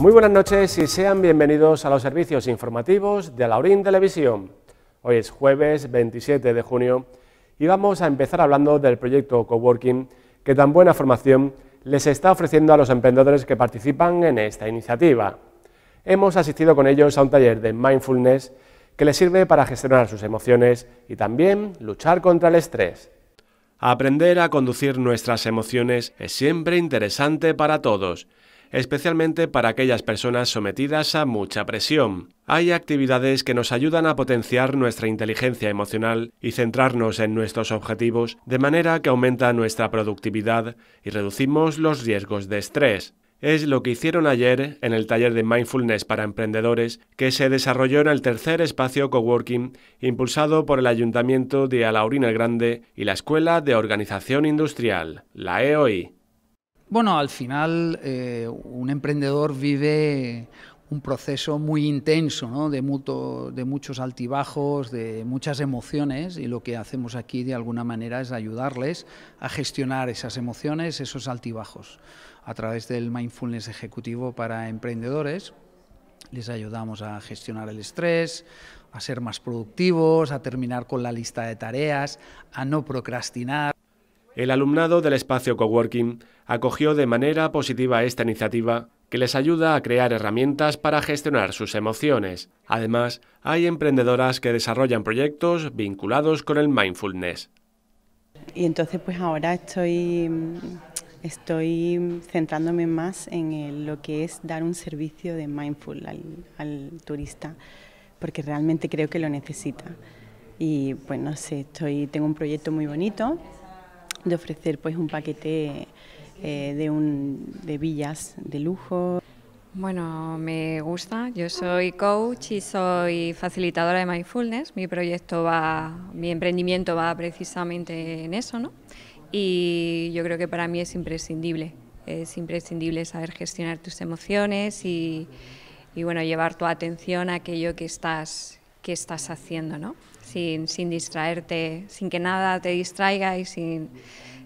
Muy buenas noches y sean bienvenidos a los servicios informativos de Laurín Televisión. Hoy es jueves 27 de junio y vamos a empezar hablando del proyecto Coworking que tan buena formación les está ofreciendo a los emprendedores que participan en esta iniciativa. Hemos asistido con ellos a un taller de mindfulness que les sirve para gestionar sus emociones y también luchar contra el estrés. Aprender a conducir nuestras emociones es siempre interesante para todos especialmente para aquellas personas sometidas a mucha presión. Hay actividades que nos ayudan a potenciar nuestra inteligencia emocional y centrarnos en nuestros objetivos de manera que aumenta nuestra productividad y reducimos los riesgos de estrés. Es lo que hicieron ayer en el taller de mindfulness para emprendedores que se desarrolló en el tercer espacio coworking impulsado por el Ayuntamiento de Alaurín el Grande y la Escuela de Organización Industrial, la EOI. Bueno, al final eh, un emprendedor vive un proceso muy intenso, de muchos altibajos, de muchas emociones y lo que hacemos aquí de alguna manera es ayudarles a gestionar esas emociones, esos altibajos. A través del mindfulness ejecutivo para emprendedores les ayudamos a gestionar el estrés, a ser más productivos, a terminar con la lista de tareas, a no procrastinar. El alumnado del espacio Coworking acogió de manera positiva esta iniciativa que les ayuda a crear herramientas para gestionar sus emociones. Además, hay emprendedoras que desarrollan proyectos vinculados con el mindfulness. Y entonces pues ahora estoy, estoy centrándome más en lo que es dar un servicio de mindful al, al turista, porque realmente creo que lo necesita. Y pues no sé, estoy, tengo un proyecto muy bonito de ofrecer pues un paquete eh, de, un, de villas de lujo. Bueno, me gusta. Yo soy coach y soy facilitadora de mindfulness. Mi proyecto va, mi emprendimiento va precisamente en eso, ¿no? Y yo creo que para mí es imprescindible. Es imprescindible saber gestionar tus emociones y, y bueno, llevar tu atención a aquello que estás, que estás haciendo, ¿no? sin, sin distraerte, sin que nada te distraiga y sin,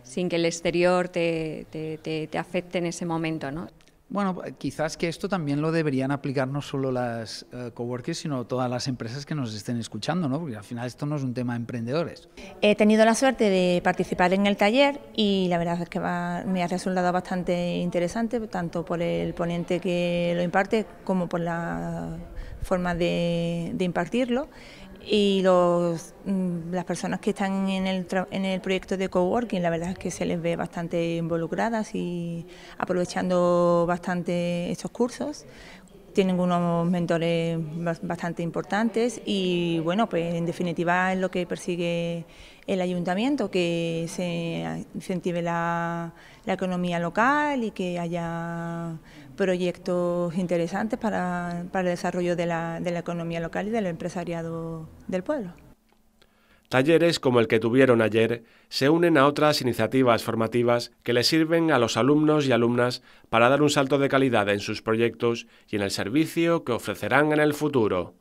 sin que el exterior te, te, te, afecte en ese momento. ¿no? Bueno, quizás que esto también lo deberían aplicar no solo las uh, coworkers, sino todas las empresas que nos estén escuchando, ¿no? porque al final esto no es un tema de emprendedores. He tenido la suerte de participar en el taller y la verdad es que va, me ha resultado bastante interesante, tanto por el ponente que lo imparte como por la forma de, de impartirlo y los, mm, las personas que están en el, en el proyecto de coworking, la verdad es que se les ve bastante involucradas y aprovechando bastante estos cursos. Tienen unos mentores bastante importantes y bueno, pues en definitiva es lo que persigue el ayuntamiento, que se incentive la economía local y que haya proyectos interesantes para, el desarrollo de la, de la economía local y del empresariado del pueblo. Talleres como el que tuvieron ayer se unen a otras iniciativas formativas que les sirven a los alumnos y alumnas para dar un salto de calidad en sus proyectos y en el servicio que ofrecerán en el futuro.